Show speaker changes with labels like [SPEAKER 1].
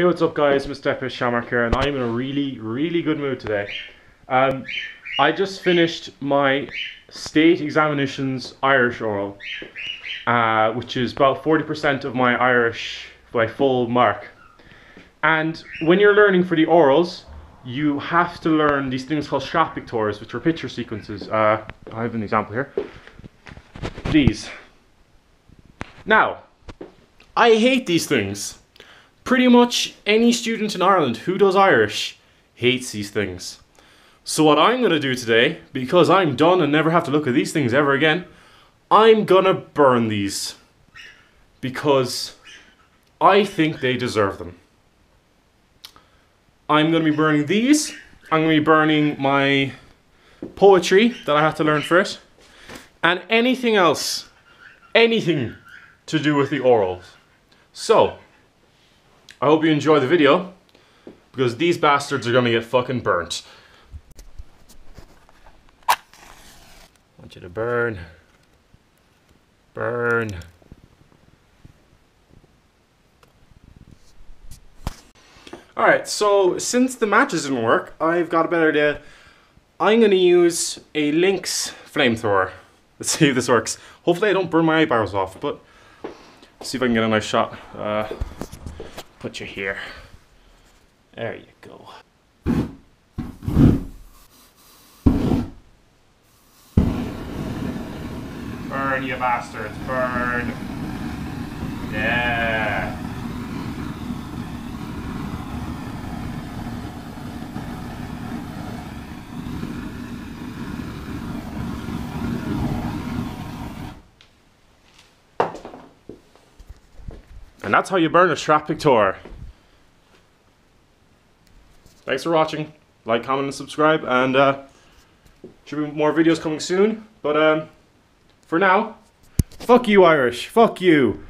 [SPEAKER 1] Hey, what's up, guys? Mr. FP Shamrock here, and I'm in a really, really good mood today. Um, I just finished my state examinations Irish oral, uh, which is about 40% of my Irish, my full mark. And when you're learning for the orals, you have to learn these things called Sraith Pictiúrs, which are picture sequences. Uh, I have an example here. These. Now, I hate these things. Pretty much any student in Ireland who does Irish hates these things. So what I'm going to do today, because I'm done and never have to look at these things ever again, I'm going to burn these. Because I think they deserve them. I'm going to be burning these. I'm going to be burning my poetry that I have to learn for it. And anything else, anything to do with the orals. So, I hope you enjoy the video, because these bastards are gonna get fucking burnt. I want you to burn. Burn. Alright, so since the matches didn't work, I've got a better idea. I'm gonna use a Lynx flamethrower. Let's see if this works. Hopefully I don't burn my eyebrows off, but see if I can get a nice shot. Uh, put you here. There you go. Burn, you bastards, burn. Yeah. And that's how you burn a Sraith Pictiúr. Thanks for watching. Like, comment, and subscribe. And uh, should be more videos coming soon. But um, for now, fuck you, Irish. Fuck you.